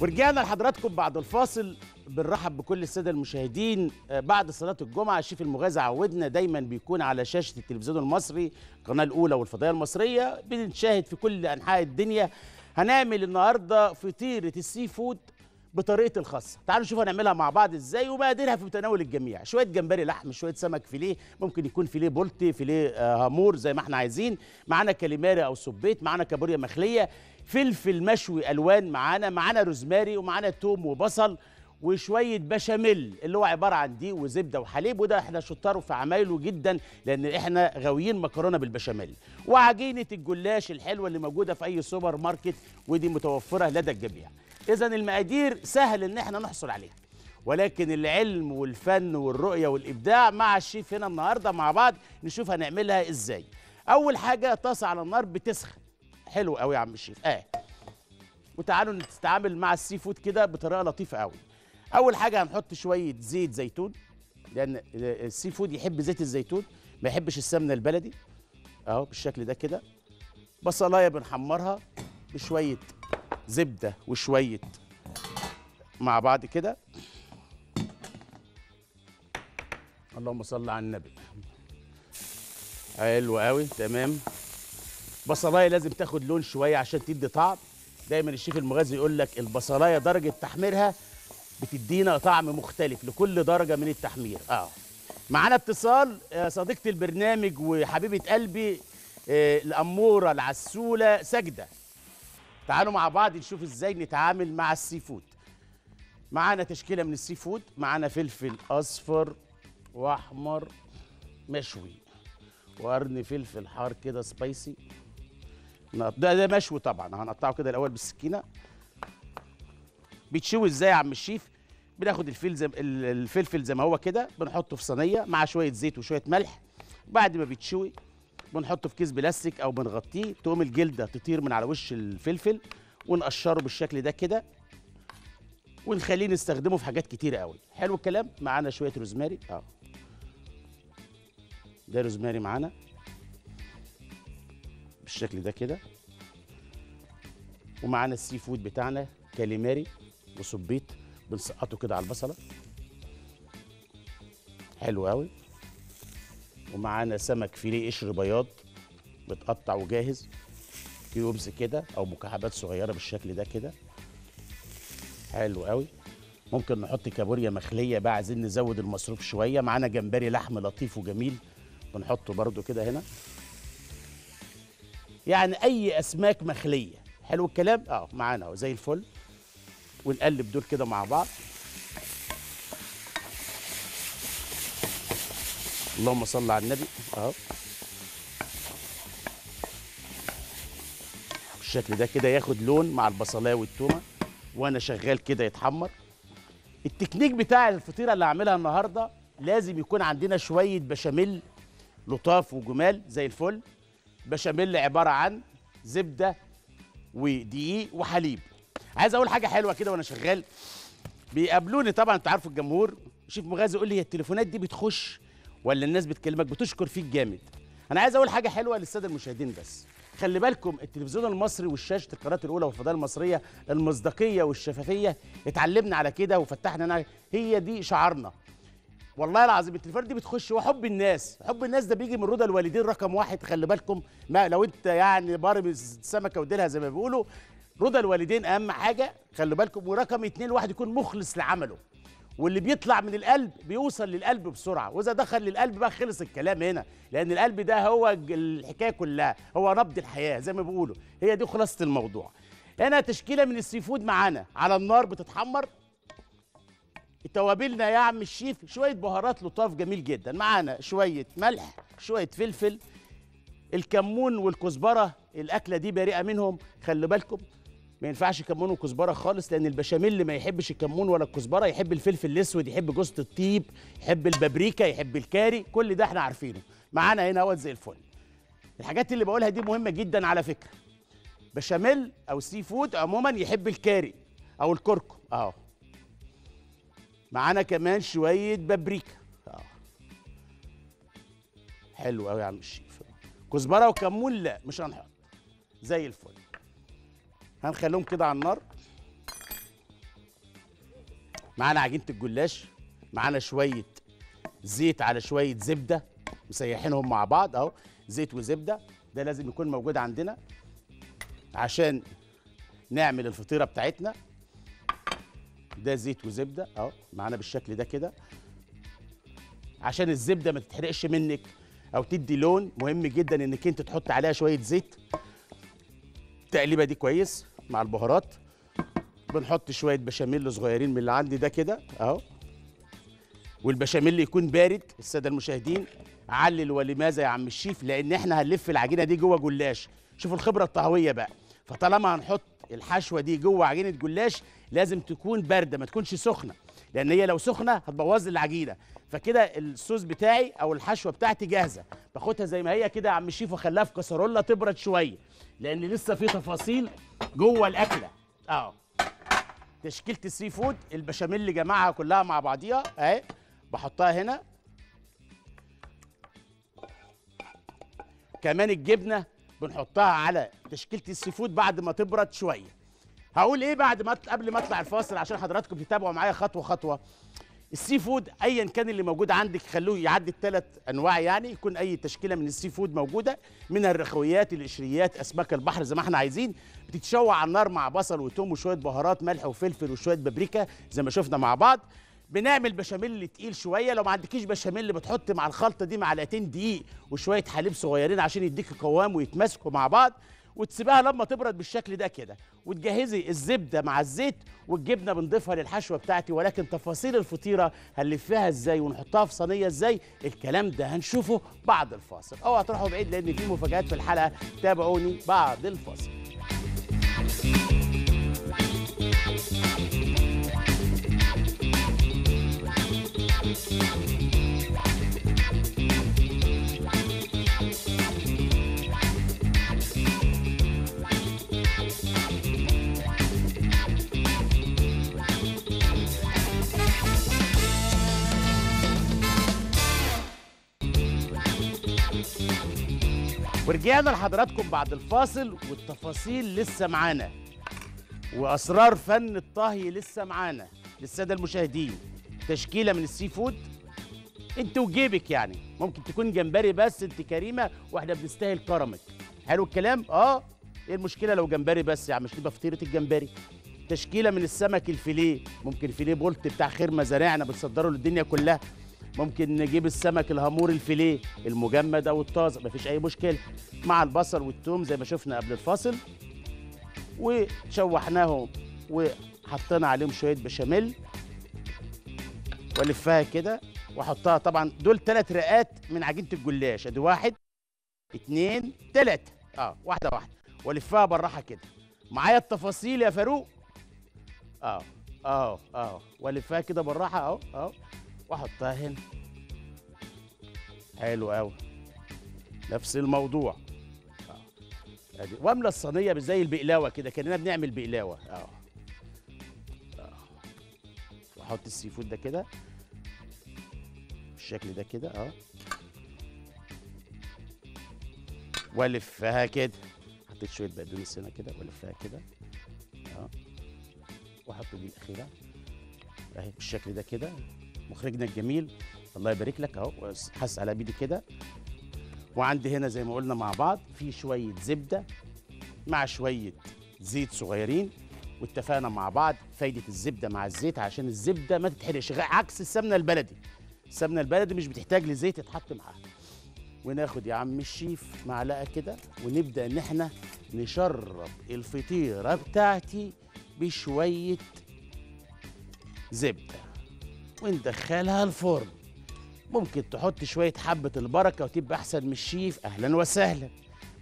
ورجعنا لحضراتكم بعد الفاصل. بنرحب بكل السادة المشاهدين. آه، بعد صلاة الجمعة الشيف المغازي عودنا دايما بيكون على شاشة التلفزيون المصري القناة الأولى والفضائية المصرية. بنشاهد في كل أنحاء الدنيا. هنعمل النهارده فطيرة ال seafood بطريقتي الخاصه تعالوا نشوف هنعملها مع بعض إزاي ومقاديرها في متناول الجميع. شوية جمبري لحم شوية سمك فيليه ممكن يكون فيليه بلطي فيليه آه، هامور زي ما إحنا عايزين. معانا كاليماري أو سبيط معانا كابوريا مخلية فلفل مشوي ألوان معانا معانا روزماري ومعانا توم وبصل وشوية بشاميل اللي هو عبارة عن دقيق وزبدة وحليب وده إحنا شطار في عمايله جدا لأن إحنا غاويين مكرونة بالبشاميل. وعجينة الجلاش الحلوة اللي موجودة في أي سوبر ماركت ودي متوفرة لدى الجميع. اذا المقادير سهل إن إحنا نحصل عليها. ولكن العلم والفن والرؤية والإبداع مع الشيف هنا النهارده مع بعض نشوف هنعملها إزاي. أول حاجة طاسة على النار بتسخن. حلو قوي يا عم الشيف. آه. وتعالوا نتعامل مع ال seafood كده بطريقة لطيفة قوي أول حاجة هنحط شوية زيت زيتون لأن ال seafood يحب زيت الزيتون ما يحبش السمنة البلدي. أهو بالشكل ده كده. بصلاية بنحمرها بشوية زبدة وشوية. مع بعض كده. اللهم صل على النبي. حلو قوي تمام. بصلاية لازم تاخد لون شوية عشان تدي طعم. دايما الشيف المغازي يقول لك البصلاية درجة تحميرها بتدينا طعم مختلف لكل درجة من التحمير. آه. معانا اتصال آه، صديقة البرنامج وحبيبة قلبي آه، الأمورة العسولة سجدة. تعالوا مع بعض نشوف إزاي نتعامل مع السي فود. معانا تشكيلة من ال seafood معانا فلفل أصفر وأحمر مشوي. وقرن فلفل حار كده spicy. ده ده مشوي طبعا هنقطعه كده الأول بالسكينة. بيتشوي إزاي يا عم الشيف؟ بناخد الفيل زي ال- الفلفل زي ما هو كده بنحطه في صينية مع شوية زيت وشوية ملح. بعد ما بيتشوي بنحطه في كيس بلاستيك أو بنغطيه تقوم الجلدة تطير من على وش الفلفل ونقشره بالشكل ده كده ونخليه نستخدمه في حاجات كتيرة قوي حلو الكلام؟ معانا شوية روزماري. آه. ده روزماري معانا. بالشكل ده كده. ومعانا ال seafood بتاعنا كاليماري وسبيط بنسقطه كده على البصلة. حلو قوي ومعانا سمك فيليه قشر بياض متقطع وجاهز. كيوبز كده أو مكعبات صغيرة بالشكل ده كده. حلو قوي ممكن نحط كابوريا مخلية بقى عايزين نزود المصروف شوية. معانا جمبري لحم لطيف وجميل. بنحطه برده كده هنا. يعني أي أسماك مخلية. حلو الكلام؟ آه معانا زي الفل. ونقلب دول كده مع بعض. اللهم صل على النبي. أهو. بالشكل ده كده ياخد لون مع البصلاية والتومة وأنا شغال كده يتحمر. التكنيك بتاع الفطيرة اللي هعملها النهارده لازم يكون عندنا شوية بشاميل لطاف وجمال زي الفل. بشاميل عبارة عن زبدة ودقيق وحليب. عايز أقول حاجة حلوة كده وأنا شغال. بيقابلوني طبعا أنت عارف الجمهور. شيف مغازي يقول لي هي التليفونات دي بتخش ولا الناس بتكلمك بتشكر فيك جامد. أنا عايز أقول حاجة حلوة للسادة المشاهدين بس. خلي بالكم التلفزيون المصري والشاشة القناة الأولى والفضائيه المصرية المصداقية والشفافية اتعلمنا على كده وفتحنا أنا هي دي شعارنا. والله العظيم التليفونات دي بتخش وحب الناس. حب الناس ده بيجي من رضا الوالدين رقم واحد. خلي بالكم ما لو أنت يعني بارم السمكة وديلها زي ما بيقولوا. رضا الوالدين أهم حاجة. خلي بالكم ورقم اتنين الواحد يكون مخلص لعمله. واللي بيطلع من القلب بيوصل للقلب بسرعة. وإذا دخل للقلب بقى خلص الكلام هنا لأن القلب ده هو الحكاية كلها هو نبض الحياة زي ما بيقولوا. هي دي خلاصة الموضوع. هنا تشكيلة من ال seafood معانا. على النار بتتحمر. توابلنا يا عم الشيف شوية بهارات لطاف جميل جدا. معانا شوية ملح شوية فلفل الكمون والكزبرة. الأكلة دي بريئة منهم خلي بالكم. ما ينفعش كمون وكزبرة خالص لأن البشاميل ما يحبش الكمون ولا الكزبرة يحب الفلفل الأسود يحب جوزة الطيب يحب البابريكا يحب الكاري كل ده إحنا عارفينه. معانا هنا أهوت زي الفل. الحاجات اللي بقولها دي مهمة جدا على فكرة. بشاميل أو seafood عموما يحب الكاري أو الكركم. اهو معانا كمان شوية بابريكا. آه. حلو قوي يا عم الشيف. كزبرة وكمون لا مش هنحط. زي الفل. هنخليهم كده على النار. معانا عجينة الجلاش معانا شوية زيت على شوية زبدة مسيحينهم مع بعض أهو زيت وزبدة. ده لازم يكون موجود عندنا عشان نعمل الفطيرة بتاعتنا. ده زيت وزبدة أهو معانا بالشكل ده كده. عشان الزبدة ما تتحرقش منك أو تدي لون مهم جدا إنك أنت تحط عليها شوية زيت. التقليبه دي كويس. مع البهارات. بنحط شوية بشاميل صغيرين من اللي عندي ده كده أهو. والبشاميل يكون بارد. السادة المشاهدين علل ولماذا يا عم الشيف؟ لأن إحنا هنلف العجينة دي جوه جلاش. شوفوا الخبرة الطهوية بقى. فطالما هنحط الحشوة دي جوه عجينة جلاش لازم تكون باردة ما تكونش سخنة. لأن هي لو سخنة هتبوظ العجينة. فكده الصوص بتاعي أو الحشوه بتاعتي جاهزه. باخدها زي ما هي كده يا عم الشيف واخليها في كسرولة تبرد شوية لأن لسه في تفاصيل جوه الأكلة. آه. تشكيلة ال seafood البشاميل اللي جمعها كلها مع بعضيها أهي. بحطها هنا. كمان الجبنة بنحطها على تشكيلة ال seafood بعد ما تبرد شوية. هقول إيه بعد ما قبل ما أطلع الفاصل؟ عشان حضراتكم تتابعوا معايا خطوة خطوة. ال seafood ايا كان اللي موجود عندك خلوه يعدي الثلاث أنواع يعني يكون أي تشكيلة من ال seafood موجودة منها الرخويات القشريات أسماك البحر زي ما إحنا عايزين. بتتشوح على النار مع بصل وتوم وشوية بهارات ملح وفلفل وشوية بابريكا زي ما شفنا مع بعض. بنعمل بشاميل تقيل شوية لو ما عندكيش بشاميل بتحط مع الخلطة دي معلقتين دقيق وشوية حليب صغيرين عشان يديك قوام ويتماسكوا مع بعض. وتسيبها لما تبرد بالشكل ده كده. وتجهزي الزبدة مع الزيت والجبنة بنضيفها للحشوة بتاعتي ولكن تفاصيل الفطيرة هنلفها إزاي ونحطها في صينية إزاي؟ الكلام ده هنشوفه بعد الفاصل. أوعى تروحوا بعيد لأن في مفاجآت في الحلقة. تابعوني بعد الفاصل. ورجعنا لحضراتكم بعد الفاصل والتفاصيل لسه معانا. وأسرار فن الطهي لسه معانا. للسادة المشاهدين تشكيلة من ال seafood. انت وجيبك يعني. ممكن تكون جمبري بس انت كريمة وإحنا بنستاهل كرمك. حلو الكلام؟ آه. إيه المشكلة لو جمبري بس؟ يعني مش تبقى فطيرة الجمبري. تشكيلة من السمك الفيليه. ممكن فيليه بلطي بتاع خير مزارعنا بتصدره للدنيا كلها. ممكن نجيب السمك الهامور الفيليه المجمد أو الطازه مفيش أي مشكلة. مع البصل والثوم زي ما شفنا قبل الفاصل وشوحناهم وحطينا عليهم شوية بشاميل. والفها كده وأحطها طبعا. دول ثلاث رقات من عجينة الجلاش. أدي واحد اتنين تلاتة. آه واحدة واحدة. والفها بالراحة كده. معايا التفاصيل يا فاروق؟ آه آه آه. والفها كده بالراحة أهو أهو. واحطها هنا. حلو قوي نفس الموضوع. آه. أدي. واملى الصينية زي البقلاوة كده كأننا بنعمل بقلاوة. آه. آه. وأحط السي فود ده كده. بالشكل ده كده آه. وألفها كده. حطيت شوية بقدونس هنا كده وألفها كده. آه. وأحط دي الأخيرة. أهي بالشكل ده كده. مخرجنا الجميل الله يبارك لك أهو حس على بيدي كده. وعندي هنا زي ما قلنا مع بعض في شوية زبدة مع شوية زيت صغيرين واتفقنا مع بعض فايدة الزبدة مع الزيت عشان الزبدة ما تتحرقش عكس السمنة البلدي. السمنة البلدي مش بتحتاج لزيت يتحط معاها. وناخد يا عم الشيف معلقة كده ونبدأ إن إحنا نشرب الفطيرة بتاعتي بشوية زبدة. وندخلها الفرن. ممكن تحط شوية حبة البركة وتبقى أحسن من الشيف. أهلا وسهلا.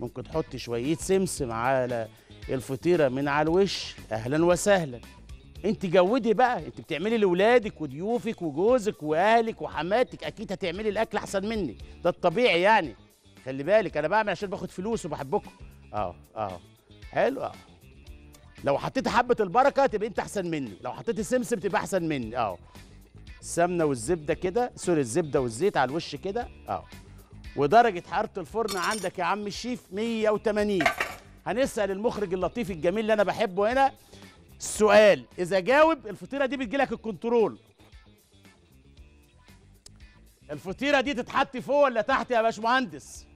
ممكن تحط شوية سمسم على الفطيرة من على الوش. أهلا وسهلا. أنت جودي بقى. أنت بتعملي لاولادك وضيوفك وجوزك وأهلك وحماتك. أكيد هتعملي الأكل أحسن مني. ده الطبيعي يعني. خلي بالك أنا بعمل عشان باخد فلوس وبحبكم. آه آه. حلو آه. لو حطيت حبة البركة تبقى أنت أحسن مني. لو حطيت السمسم تبقى أحسن مني. آه. السمنه والزبدة كده sorry الزبدة والزيت على الوش كده. آه ودرجة حرارة الفرن عندك يا عم الشيف 180 هنسأل المخرج اللطيف الجميل اللي أنا بحبه هنا السؤال. إذا جاوب الفطيرة دي بتجيلك الكنترول. الفطيرة دي تتحط فوق ولا تحت يا باشمهندس؟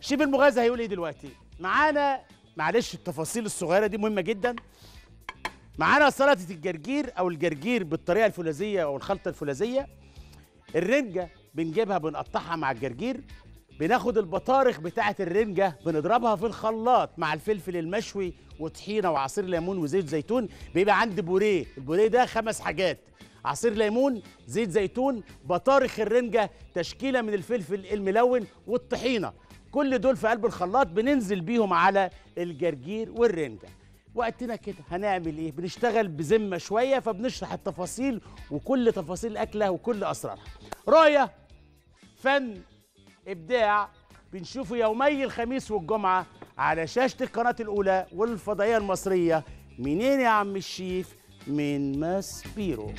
شيف المغازى هيقول إيه دلوقتي؟ معانا معلش التفاصيل الصغيرة دي مهمة جدا. معانا سلطة الجرجير أو الجرجير بالطريقة الفولاذية أو الخلطة الفولاذية. الرنجة بنجيبها بنقطعها مع الجرجير بناخد البطارخ بتاعة الرنجة بنضربها في الخلاط مع الفلفل المشوي وطحينة وعصير ليمون وزيت زيتون. بيبقى عندي بوريه البوريه ده خمس حاجات عصير ليمون زيت زيتون بطارخ الرنجة تشكيلة من الفلفل الملون والطحينة. كل دول في قلب الخلاط بننزل بيهم على الجرجير والرنجة. وقتنا كده. هنعمل إيه؟ بنشتغل بذمة شوية فبنشرح التفاصيل وكل تفاصيل الاكله وكل أسرارها. رؤية فن إبداع بنشوفه يومي الخميس والجمعة على شاشة القناة الأولى والفضائية المصرية. منين يا عم الشيف؟ من ماسبيرو.